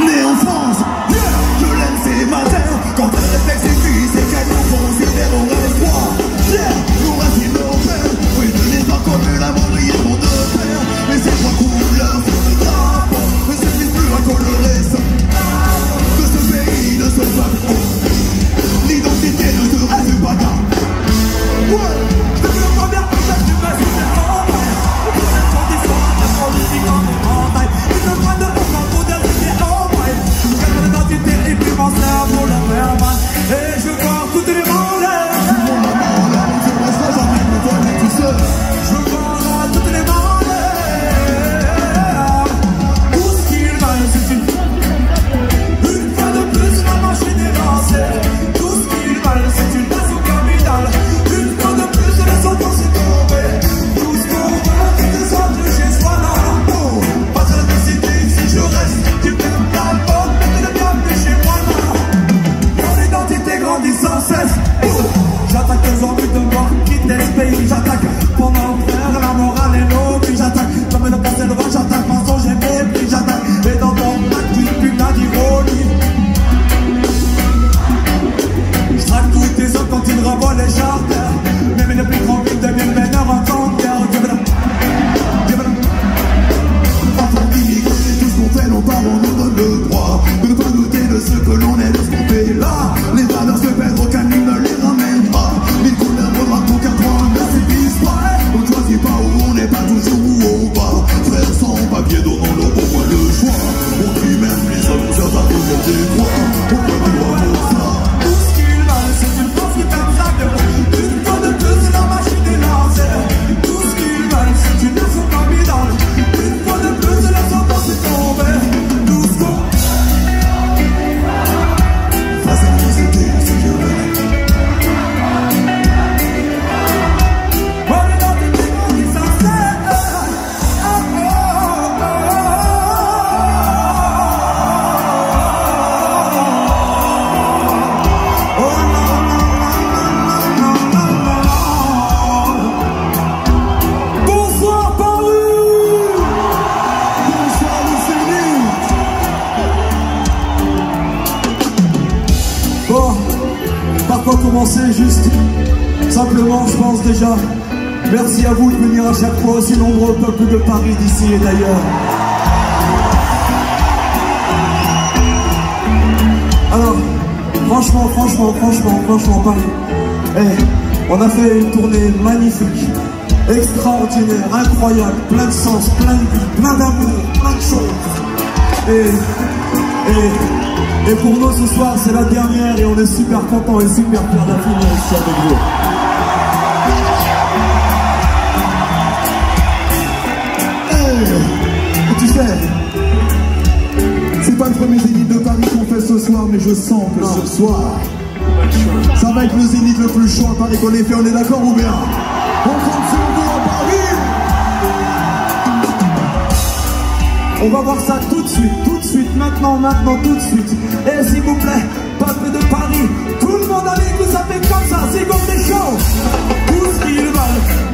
没有错 juste, simplement, je pense déjà, merci à vous de venir à chaque fois aussi nombreux au peuple de Paris, d'ici et d'ailleurs. Alors, franchement, franchement, franchement, franchement, Paris, eh, on a fait une tournée magnifique, extraordinaire, incroyable, plein de sens, plein de vie, plein d'amour, plein de choses. Et, et, et pour nous ce soir, c'est la dernière et on est super content et super fiers finir ici avec vous. Eh, tu sais, c'est pas le premier zénith de Paris qu'on fait ce soir, mais je sens que ce soir, ça va être le zénith le plus chaud à Paris qu'on ait fait, on est d'accord ou bien? On va voir ça tout de suite, tout de suite, maintenant, maintenant, tout de suite. Et s'il vous plaît, peuple de Paris, tout le monde avec vous, ça fait comme ça, c'est comme des shows. Tout ce qu'ils veulent.